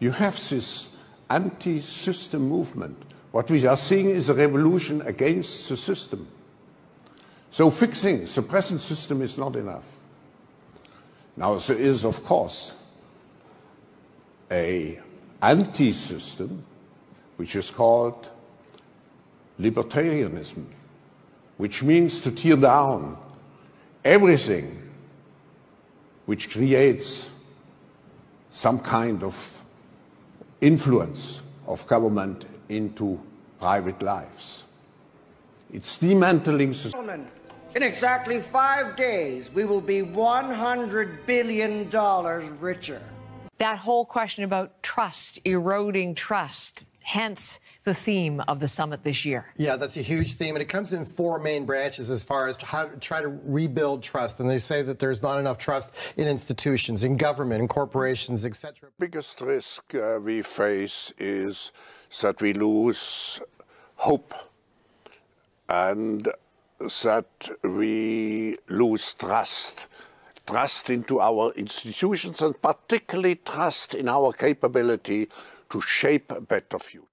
You have this anti system movement. What we are seeing is a revolution against the system. So, fixing the present system is not enough. Now, there is, of course, a anti system which is called libertarianism which means to tear down everything which creates some kind of influence of government into private lives. It's dismantling society. In exactly five days, we will be $100 billion richer. That whole question about trust, eroding trust, hence the theme of the summit this year. Yeah, that's a huge theme, and it comes in four main branches as far as how to try to rebuild trust. And they say that there's not enough trust in institutions, in government, in corporations, etc. The biggest risk uh, we face is that we lose hope and that we lose trust. Trust into our institutions and particularly trust in our capability to shape a better future.